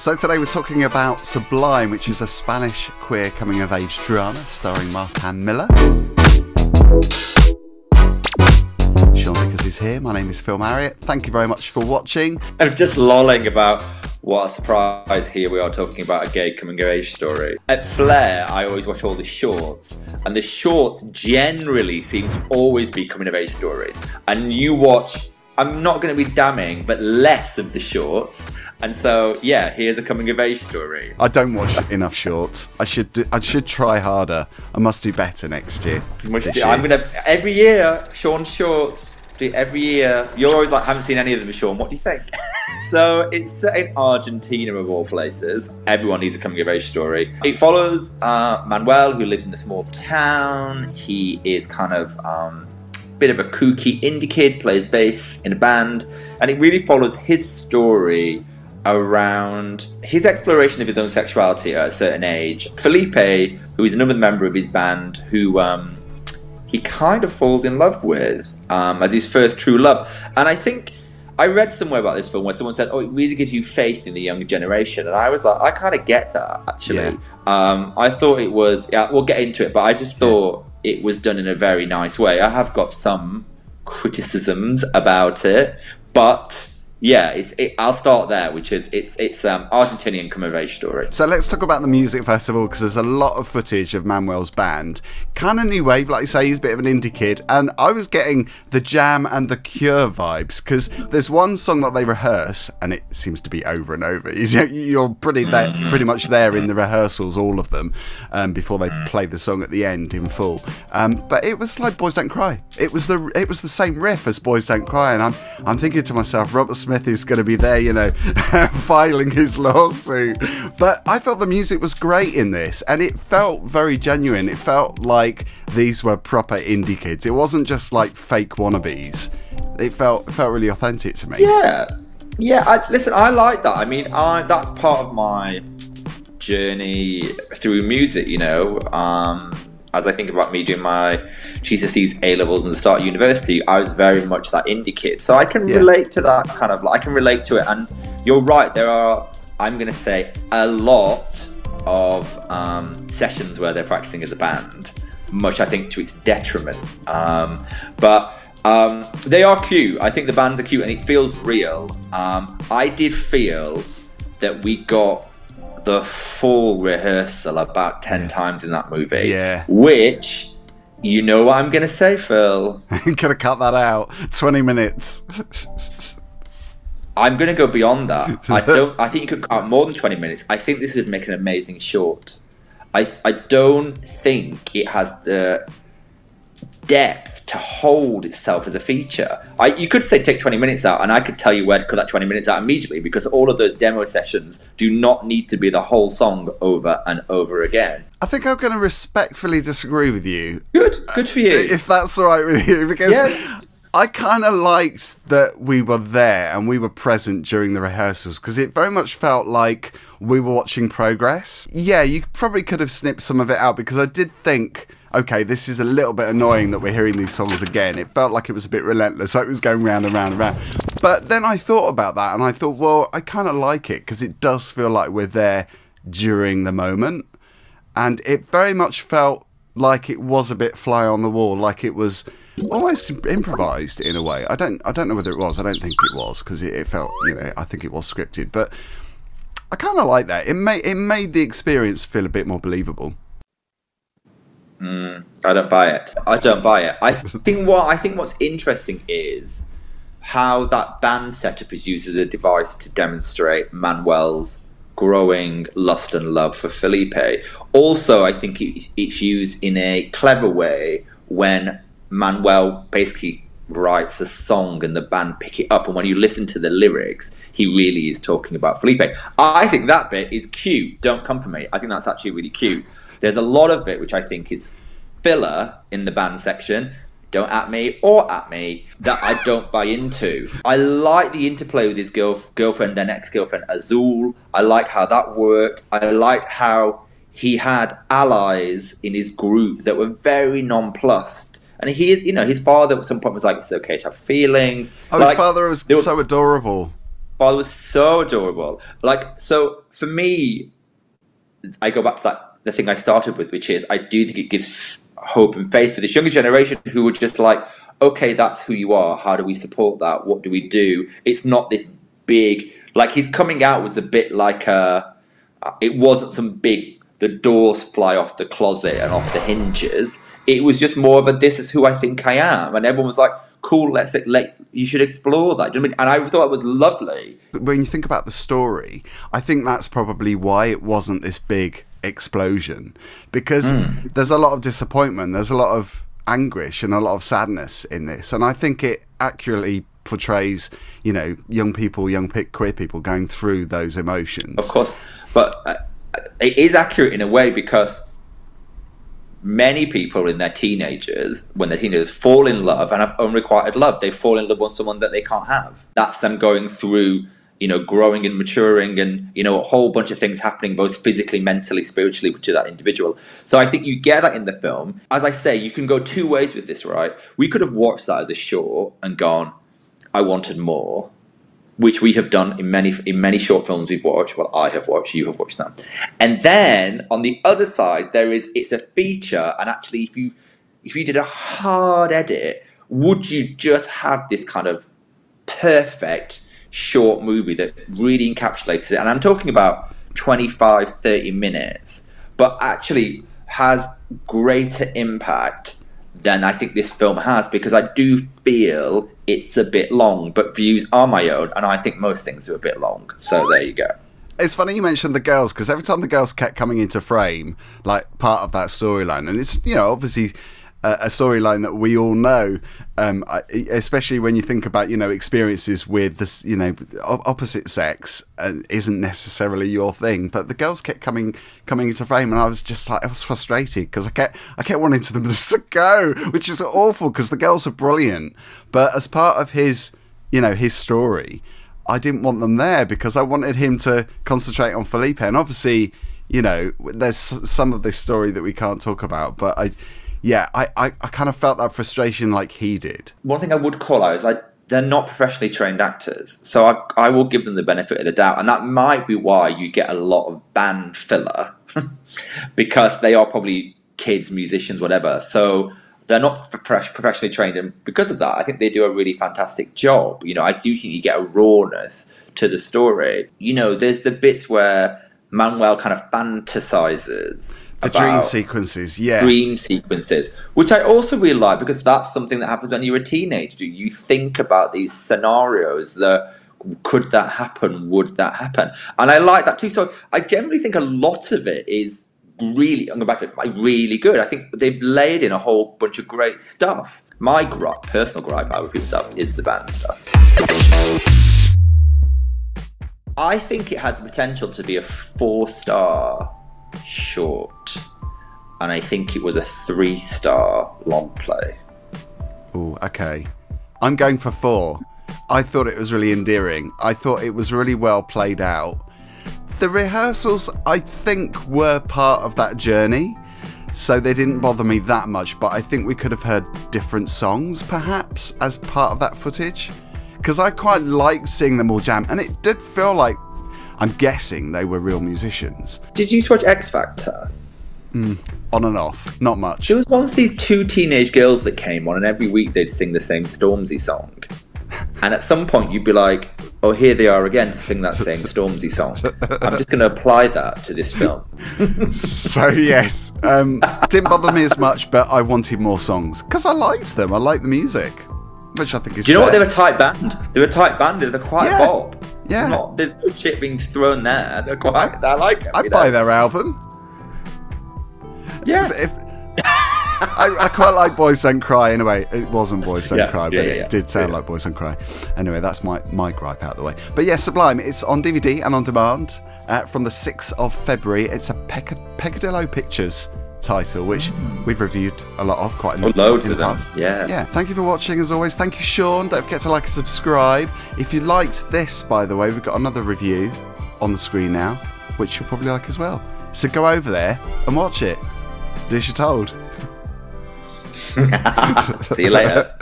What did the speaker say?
So today we're talking about Sublime, which is a Spanish queer coming of age drama starring Martin Miller. Sean Vickers is here. My name is Phil Marriott. Thank you very much for watching. I'm just lolling about what a surprise here we are talking about a gay coming of age story. At Flare, I always watch all the shorts, and the shorts generally seem to always be coming of age stories. And you watch I'm not going to be damning, but less of the shorts. And so, yeah, here's a coming of age story. I don't watch enough shorts. I should do, I should try harder. I must do better next year. year. I'm gonna every year Sean shorts. Do every year. You're always like, haven't seen any of them, Sean. What do you think? so it's set in Argentina of all places. Everyone needs a coming of age story. It follows uh, Manuel, who lives in a small town. He is kind of um, bit of a kooky indie kid, plays bass in a band, and it really follows his story around his exploration of his own sexuality at a certain age. Felipe, who is another member of his band, who um, he kind of falls in love with um, as his first true love. And I think I read somewhere about this film where someone said, "Oh, it really gives you faith in the younger generation," and I was like, I kind of get that actually. Yeah. Um, I thought it was. Yeah, we'll get into it, but I just thought it was done in a very nice way. I have got some criticisms about it, but yeah, it, I'll start there, which is it's it's um, Argentinian come of age story. So let's talk about the music festival because there's a lot of footage of Manuel's band. Kind of new wave, like you say, he's a bit of an indie kid, and I was getting the Jam and the Cure vibes because there's one song that they rehearse, and it seems to be over and over. You're pretty there, mm-hmm. pretty much there in the rehearsals, all of them, um, before they mm. play the song at the end in full. Um, but it was like Boys Don't Cry. It was the it was the same riff as Boys Don't Cry, and I'm I'm thinking to myself, Robert. Smith is going to be there, you know, filing his lawsuit. But I thought the music was great in this, and it felt very genuine. It felt like these were proper indie kids. It wasn't just like fake wannabes. It felt felt really authentic to me. Yeah, yeah. I, listen, I like that. I mean, I that's part of my journey through music. You know, um, as I think about me doing my GCSEs, A levels, and the start of university, I was very much that indie kid. So I can yeah. relate to that kind of. Like, I can relate to it, and you're right. There are, I'm going to say, a lot of um, sessions where they're practicing as a band, much I think to its detriment. Um, but um, they are cute. I think the bands are cute, and it feels real. Um, I did feel that we got the full rehearsal about 10 yeah. times in that movie. Yeah. Which, you know what I'm going to say, Phil? I'm going to cut that out. 20 minutes. I'm going to go beyond that. I don't. I think you could cut more than 20 minutes. I think this would make an amazing short. I I don't think it has the depth to hold itself as a feature. I, you could say take 20 minutes out, and I could tell you where to cut that 20 minutes out immediately because all of those demo sessions do not need to be the whole song over and over again. I think I'm going to respectfully disagree with you. Good, good for you. If that's all right with you, because. Yeah. I kind of liked that we were there and we were present during the rehearsals because it very much felt like we were watching progress. Yeah, you probably could have snipped some of it out because I did think okay, this is a little bit annoying that we're hearing these songs again. It felt like it was a bit relentless, like it was going round and round and round. But then I thought about that and I thought, well, I kind of like it because it does feel like we're there during the moment. And it very much felt like it was a bit fly on the wall, like it was almost improvised in a way. I don't, I don't know whether it was. I don't think it was because it, it felt, you know, I think it was scripted. But I kind of like that. It made it made the experience feel a bit more believable. I don't buy it. I don't buy it. I think what I think what's interesting is how that band setup is used as a device to demonstrate Manuel's growing lust and love for Felipe. Also, I think it's, it's used in a clever way when Manuel basically writes a song and the band pick it up, and when you listen to the lyrics, he really is talking about Felipe. I think that bit is cute. Don't come for me. I think that's actually really cute. There's a lot of it which I think is filler in the band section. Don't at me or at me that I don't buy into. I like the interplay with his girl, girlfriend and ex girlfriend Azul. I like how that worked. I like how he had allies in his group that were very nonplussed. And he is, you know, his father at some point was like, it's okay to have feelings. Oh, like, his father was so adorable. father was so adorable. Like, so for me, I go back to that the thing I started with, which is I do think it gives hope and faith for this younger generation who were just like, okay, that's who you are. How do we support that? What do we do? It's not this big like his coming out was a bit like a. Uh, it wasn't some big. The doors fly off the closet and off the hinges. It was just more of a. This is who I think I am, and everyone was like, "Cool, let's let you should explore that." You know I mean? And I thought it was lovely. When you think about the story, I think that's probably why it wasn't this big explosion because mm. there's a lot of disappointment, there's a lot of anguish and a lot of sadness in this, and I think it accurately portrays, you know, young people, young queer people going through those emotions. Of course, but uh, it is accurate in a way because many people in their teenagers, when they're teenagers, fall in love and have unrequited love. They fall in love with someone that they can't have. That's them going through you know, growing and maturing and, you know, a whole bunch of things happening both physically, mentally, spiritually to that individual. So I think you get that in the film. As I say, you can go two ways with this, right? We could have watched that as a short and gone, I wanted more, which we have done in many in many short films we've watched. Well, I have watched, you have watched some. And then on the other side, there is it's a feature, and actually, if you if you did a hard edit, would you just have this kind of perfect short movie that really encapsulates it. And I'm talking about 25, 30 minutes, but actually has greater impact than I think this film has because I do feel it's a bit long, but views are my own, and I think most things are a bit long. So there you go. It's funny you mentioned the girls because every time the girls kept coming into frame, like part of that storyline, and it's you know obviously a, storyline that we all know, um, especially when you think about you know experiences with this you know opposite sex uh, isn't necessarily your thing. But the girls kept coming coming into frame, and I was just like I was frustrated because I kept I kept wanting them to go, which is awful because the girls are brilliant. But as part of his you know his story, I didn't want them there because I wanted him to concentrate on Felipe, and obviously you know there's some of this story that we can't talk about, but I yeah, I, I, I kind of felt that frustration like he did. One thing I would call out is I they're not professionally trained actors, so I, I will give them the benefit of the doubt, and that might be why you get a lot of band filler because they are probably kids, musicians, whatever. So they're not professionally trained, and because of that, I think they do a really fantastic job. You know, I do think you get a rawness to the story. You know, there's the bits where Manuel kind of fantasizes the dream sequences, yeah, dream sequences, which I also really like because that's something that happens when you're a teenager. Do You think about these scenarios that could that happen? Would that happen? And I like that too. So I generally think a lot of it is really. I'm going back to it. Like really good. I think they've laid in a whole bunch of great stuff. My gripe, personal gripe, I would repeat myself, is the band stuff. I think it had the potential to be a four star short, and I think it was a three star long play. Oh, okay. I'm going for four. I thought it was really endearing. I thought it was really well played out. The rehearsals, I think, were part of that journey, so they didn't bother me that much, but I think we could have heard different songs, perhaps, as part of that footage because I quite liked seeing them all jam, and it did feel like I'm guessing they were real musicians. Did you watch X Factor? Mm, on and off, not much. There was once these two teenage girls that came on, and every week they'd sing the same Stormzy song. And at some point, you'd be like, "Oh, here they are again to sing that same Stormzy song." I'm just going to apply that to this film. so yes, um, didn't bother me as much, but I wanted more songs because I liked them. I liked the music which I think is. Do you know fair. what? They were tight band. They were tight band. They're quite yeah. pop. Yeah. Not, there's no shit being thrown there. They're quite. I, I like it. I'd buy their album. Yeah. If, I, I, quite like Boys Don't Cry. Anyway, it wasn't Boys Don't yeah, Cry, but yeah, yeah, it did sound like Boys Don't Cry. Anyway, that's my, my gripe out of the way. But yeah, Sublime. It's on DVD and on demand uh, from the 6th of February. It's a Peccadillo Pictures title, which hmm. we've reviewed a lot of, quite a lot. Loads of them. Yeah. Yeah. Thank you for watching as always. Thank you, Sean. Don't forget to like and subscribe. If you liked this, by the way, we've got another review on the screen now, which you'll probably like as well. So go over there and watch it. Do as you're told. See you later.